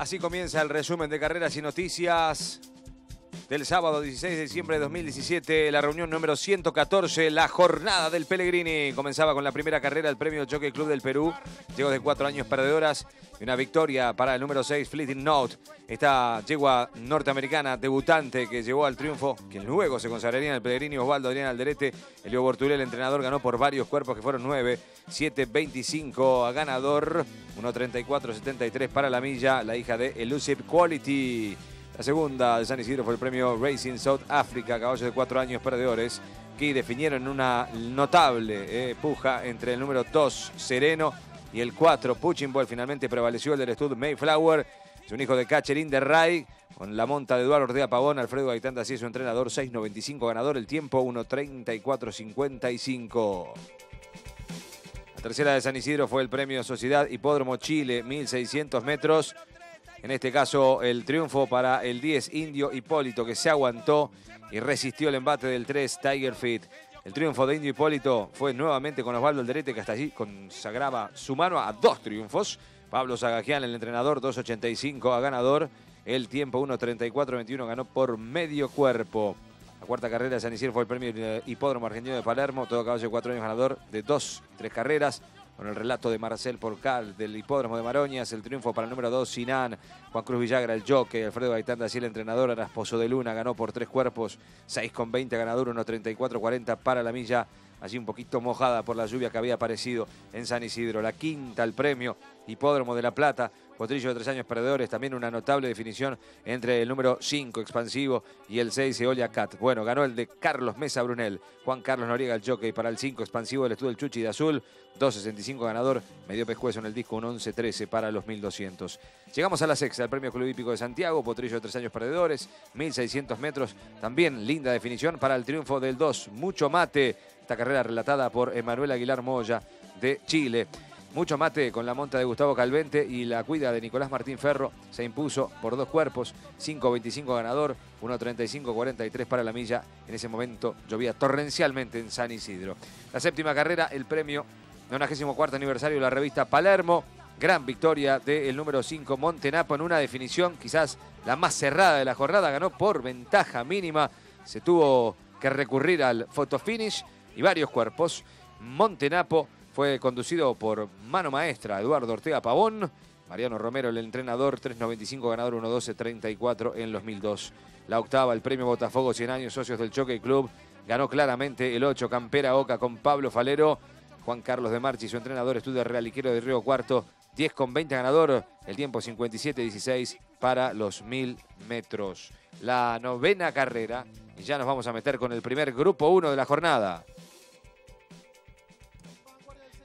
Así comienza el resumen de carreras y noticias del sábado 16 de diciembre de 2017, la reunión número 114, la jornada del Pellegrini. Comenzaba con la primera carrera del premio Jockey Club del Perú. Llegó de cuatro años perdedoras y una victoria para el número 6, Fleeting Note. Esta yegua norteamericana debutante que llegó al triunfo, que luego se consagraría en el Pellegrini Osvaldo Adrián Alderete. Elio Bortulé, el entrenador, ganó por varios cuerpos que fueron 9, 7-25 a ganador, 1.34-73 para la milla, la hija de Elusive Quality. La segunda de San Isidro fue el premio Racing South Africa, caballos de cuatro años perdedores, que definieron una notable eh, puja entre el número 2, Sereno, y el 4, Puching Ball. Finalmente prevaleció el del Stud Mayflower. Es un hijo de Catherine de Ray, con la monta de Eduardo Ortega Pavón, Alfredo Gaitán así su entrenador, 6.95 ganador, el tiempo 1.34.55. La tercera de San Isidro fue el premio Sociedad Hipódromo Chile, 1.600 metros. En este caso, el triunfo para el 10 Indio Hipólito, que se aguantó y resistió el embate del 3 Tiger Fit. El triunfo de Indio Hipólito fue nuevamente con Osvaldo Alderete, que hasta allí consagraba su mano a dos triunfos. Pablo Zagajian, el entrenador, 2.85 a ganador. El tiempo 1.34-21 ganó por medio cuerpo. La cuarta carrera de San Isidro fue el premio Hipódromo Argentino de Palermo. Todo caballo de cuatro años ganador de dos, tres carreras. Con el relato de Marcel Porcal del Hipódromo de Maroñas. El triunfo para el número 2, Sinan. Juan Cruz Villagra, el jockey. Alfredo Gaitán así el entrenador. Era esposo de Luna. Ganó por tres cuerpos. 6,20 ganador, 1.34-40 para la milla allí un poquito mojada por la lluvia que había aparecido en San Isidro. La quinta, el premio Hipódromo de la Plata, Potrillo de tres años perdedores, también una notable definición entre el número 5 expansivo y el 6 Eolia Cat. Bueno, ganó el de Carlos Mesa Brunel, Juan Carlos Noriega el jockey para el 5 expansivo del estudio del Chuchi de Azul, 2.65 ganador, medio pescuezo en el disco, un 11.13 para los 1.200. Llegamos a la sexta, el premio Club Hípico de Santiago, Potrillo de tres años perdedores, 1.600 metros, también linda definición para el triunfo del 2, mucho mate, esta carrera relatada por Emanuel Aguilar Moya de Chile. Mucho mate con la monta de Gustavo Calvente y la cuida de Nicolás Martín Ferro se impuso por dos cuerpos, 5.25 ganador, 1.35.43 para la milla. En ese momento llovía torrencialmente en San Isidro. La séptima carrera, el premio 94 aniversario de la revista Palermo. Gran victoria del número 5 Montenapo en una definición quizás la más cerrada de la jornada. Ganó por ventaja mínima. Se tuvo que recurrir al fotofinish y varios cuerpos. Montenapo fue conducido por mano maestra Eduardo Ortega Pavón. Mariano Romero, el entrenador, 3.95 ganador, 1.12.34 en 2002. La octava, el premio Botafogo 100 años, socios del Choque Club. Ganó claramente el 8, Campera Oca con Pablo Falero. Juan Carlos de Marchi, su entrenador, estudia Realiquero de Río Cuarto. 10 con 20 ganador, el tiempo 57-16 para los 1000 metros. La novena carrera, y ya nos vamos a meter con el primer grupo 1 de la jornada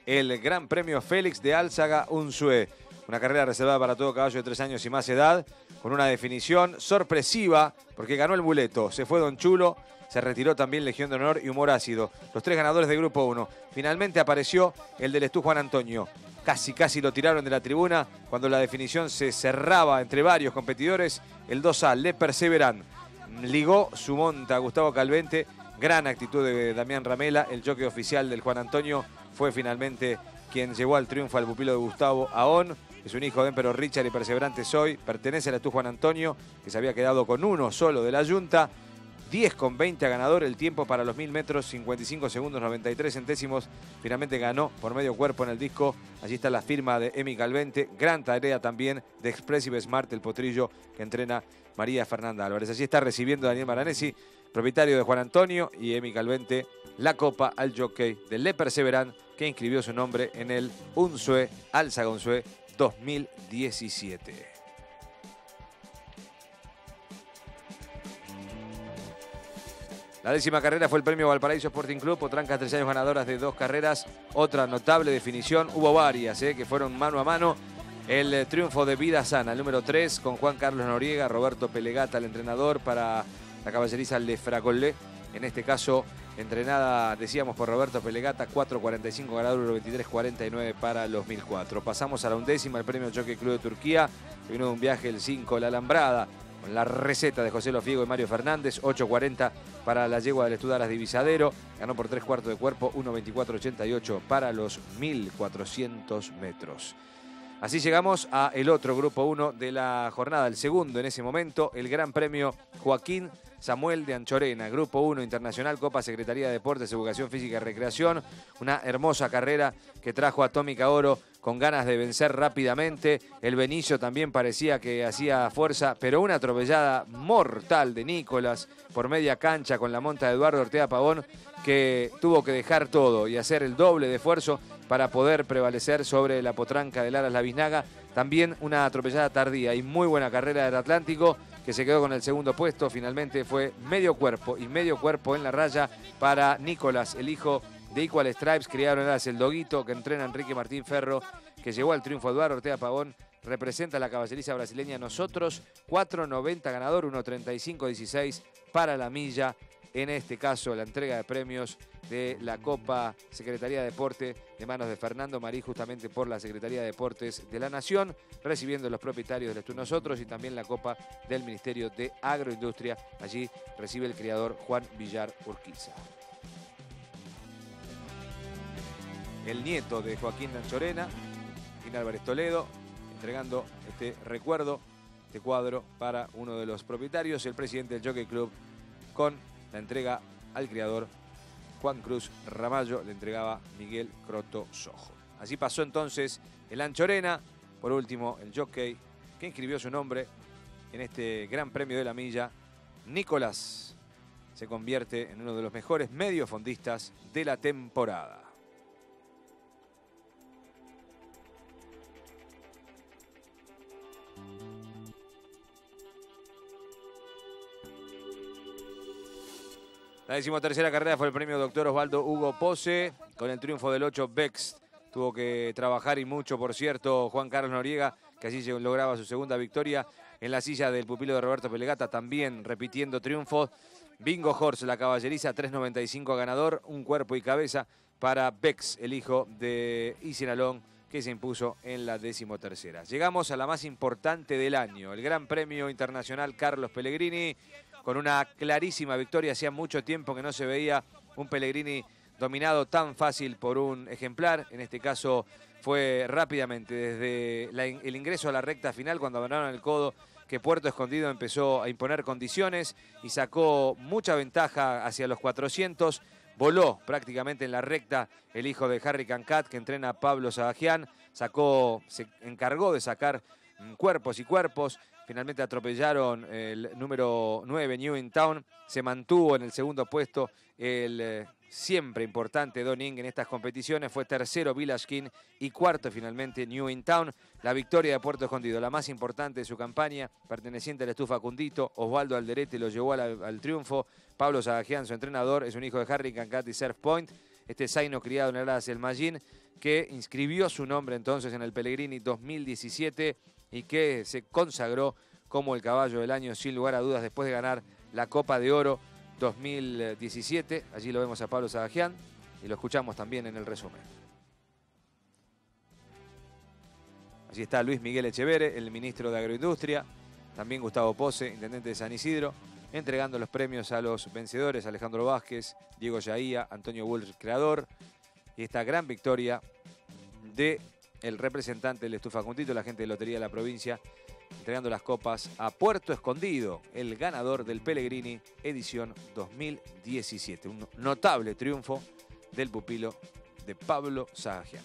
el Gran Premio Félix de Álzaga Unsue. Una carrera reservada para todo caballo de tres años y más edad, con una definición sorpresiva, porque ganó el buleto. Se fue Don Chulo, se retiró también Legión de Honor y Humor Ácido. Los tres ganadores de Grupo 1. Finalmente apareció el del Estú Juan Antonio. Casi, casi lo tiraron de la tribuna cuando la definición se cerraba entre varios competidores. El 2A, Le Perseveran, ligó su monta Gustavo Calvente. Gran actitud de Damián Ramela, el jockey oficial del Juan Antonio fue finalmente quien llevó al triunfo al pupilo de Gustavo Aón. Es un hijo de Empero Richard y perseverante soy. Pertenece a la Juan Antonio, que se había quedado con uno solo de la Junta. 10 con 20 a ganador, el tiempo para los 1000 metros, 55 segundos 93 centésimos. Finalmente ganó por medio cuerpo en el disco. Allí está la firma de Emi Calvente. Gran tarea también de Expressive Smart, el potrillo que entrena María Fernanda Álvarez. Allí está recibiendo Daniel Maranesi, propietario de Juan Antonio, y Emi Calvente, la copa al jockey de Le Perseveran que inscribió su nombre en el UNSUE Alzaga Unsue 2017. La décima carrera fue el premio Valparaíso Sporting Club, Potrancas tres años ganadoras de dos carreras, otra notable definición, hubo varias eh, que fueron mano a mano. El eh, triunfo de Vida Sana, el número 3, con Juan Carlos Noriega, Roberto Pelegata, el entrenador para la caballeriza Lefracolé. En este caso, entrenada, decíamos, por Roberto Pelegata, 4.45 ganador, 23.49 para los 1004. Pasamos a la undécima, el premio Jockey Club de Turquía, vino de un viaje el 5, la Alambrada, con la receta de José Lofiego y Mario Fernández, 8.40 para la yegua del Estudaras Divisadero, ganó por tres cuartos de cuerpo, 1.24.88 para los 1.400 metros. Así llegamos a el otro grupo 1 de la jornada, el segundo en ese momento, el Gran Premio Joaquín Samuel de Anchorena, Grupo 1 Internacional, Copa Secretaría de Deportes, Educación Física y Recreación. Una hermosa carrera que trajo a Atómica Oro con ganas de vencer rápidamente. El Benicio también parecía que hacía fuerza, pero una atropellada mortal de Nicolás por media cancha con la monta de Eduardo Ortega Pavón, que tuvo que dejar todo y hacer el doble de esfuerzo para poder prevalecer sobre la potranca de Laras Lavisnaga. También una atropellada tardía y muy buena carrera del Atlántico que se quedó con el segundo puesto. Finalmente fue medio cuerpo y medio cuerpo en la raya para Nicolás, el hijo de Equal Stripes, criado en el Doguito, que entrena Enrique Martín Ferro, que llevó al triunfo Eduardo Ortega Pavón. Representa la caballeriza brasileña nosotros, 4.90 ganador, 1.35.16 para la milla en este caso la entrega de premios de la Copa Secretaría de Deporte de manos de Fernando Marí, justamente por la Secretaría de Deportes de la Nación, recibiendo los propietarios Estudio Nosotros y también la Copa del Ministerio de Agroindustria. Allí recibe el criador Juan Villar Urquiza. El nieto de Joaquín Danchorena, Joaquín Álvarez Toledo, entregando este recuerdo, este cuadro para uno de los propietarios, el presidente del Jockey Club, con la entrega al criador Juan Cruz Ramallo, le entregaba Miguel Croto Sojo. Así pasó entonces el Anchorena, por último el jockey que inscribió su nombre en este Gran Premio de la Milla, Nicolás se convierte en uno de los mejores mediofondistas de la temporada. La decimotercera carrera fue el premio doctor Osvaldo Hugo Pose, con el triunfo del 8 Bex. Tuvo que trabajar y mucho, por cierto, Juan Carlos Noriega, que así lograba su segunda victoria en la silla del pupilo de Roberto Pelegata, también repitiendo triunfo. Bingo Horse, la caballeriza, 3.95 ganador, un cuerpo y cabeza para Bex, el hijo de Isinalón, que se impuso en la decimotercera. Llegamos a la más importante del año, el Gran Premio Internacional Carlos Pellegrini, con una clarísima victoria. Hacía mucho tiempo que no se veía un Pellegrini dominado tan fácil por un ejemplar. En este caso fue rápidamente desde el ingreso a la recta final cuando abandonaron el codo que Puerto Escondido empezó a imponer condiciones y sacó mucha ventaja hacia los 400. Voló prácticamente en la recta el hijo de Harry Cancat que entrena a Pablo Sagajian. Sacó, se encargó de sacar cuerpos y cuerpos. Finalmente atropellaron el número 9, New Town. Se mantuvo en el segundo puesto el eh, siempre importante Don Ing en estas competiciones. Fue tercero Village King y cuarto finalmente New in Town. La victoria de Puerto Escondido, la más importante de su campaña, perteneciente al estufa Cundito. Osvaldo Alderete lo llevó al, triunfo. Pablo Zagajian, su entrenador, es un hijo de Harry Cancat y Surf Point. Este Zaino criado en el el Magin, que inscribió su nombre entonces en el Pellegrini 2017 y que se consagró como el caballo del año sin lugar a dudas después de ganar la Copa de Oro 2017. Allí lo vemos a Pablo Sagajian y lo escuchamos también en el resumen. Allí está Luis Miguel Echevere, el ministro de Agroindustria, también Gustavo Pose, intendente de San Isidro, entregando los premios a los vencedores, Alejandro Vázquez, Diego Yaía, Antonio Wolf, creador, y esta gran victoria de el representante del Estufa Juntito, la gente de Lotería de la provincia, entregando las copas a Puerto Escondido, el ganador del Pellegrini edición 2017. Un notable triunfo del pupilo de Pablo Sagajian.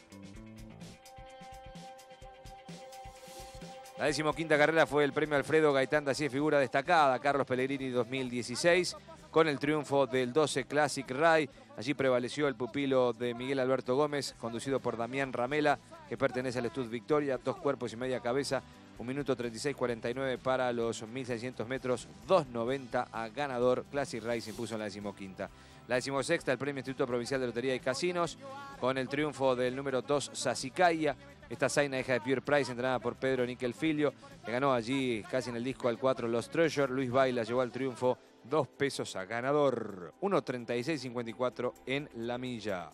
La decimoquinta carrera fue el premio Alfredo Gaitán así figura destacada, Carlos Pellegrini 2016, con el triunfo del 12 Classic Ray. Allí prevaleció el pupilo de Miguel Alberto Gómez, conducido por Damián Ramela, que pertenece al Estud Victoria, dos cuerpos y media cabeza, un minuto 36-49 para los 1600 metros, 2.90 a ganador. Classic Race impuso en la decimoquinta. La decimosexta, el Premio Instituto Provincial de Lotería y Casinos, con el triunfo del número 2, Sasicaya. Esta zaina hija de Pure Price, entrenada por Pedro Filio, que ganó allí casi en el disco al 4 Los Treasure. Luis Baila llevó al triunfo dos pesos a ganador. 1.36.54 en la milla.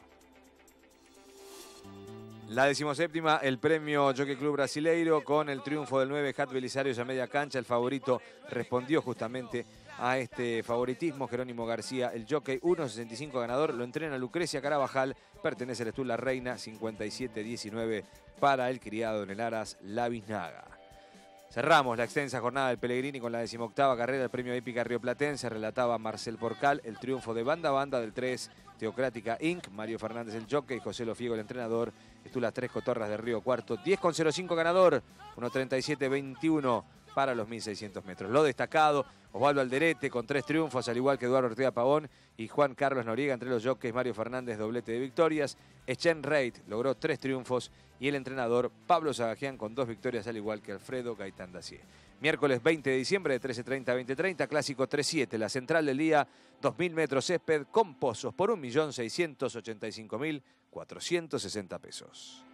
La decimoséptima, el premio Jockey Club Brasileiro con el triunfo del 9 Hat Belisarios a media cancha. El favorito respondió justamente a este favoritismo. Jerónimo García, el jockey 1.65 ganador, lo entrena Lucrecia Carabajal, pertenece al Estul La Reina 57-19 para el criado en el Aras La Biznaga. Cerramos la extensa jornada del Pellegrini con la decimoctava carrera del premio Épica Río Platense. Relataba Marcel Porcal el triunfo de banda a banda del 3 Teocrática Inc. Mario Fernández el jockey, José Lofiego el entrenador. Estuvo las tres cotorras de Río Cuarto. 10 con 05 ganador. 1.37-21 para los 1.600 metros. Lo destacado, Osvaldo Alderete con tres triunfos, al igual que Eduardo Ortega Pavón y Juan Carlos Noriega entre los jockeys, Mario Fernández doblete de victorias. Echen Reit logró tres triunfos y el entrenador Pablo Zagajian con dos victorias, al igual que Alfredo Gaitán Dacier. Miércoles 20 de diciembre de 13.30 a 20.30, clásico 3-7, la central del día, 2.000 metros césped con pozos por 1.685.460 pesos.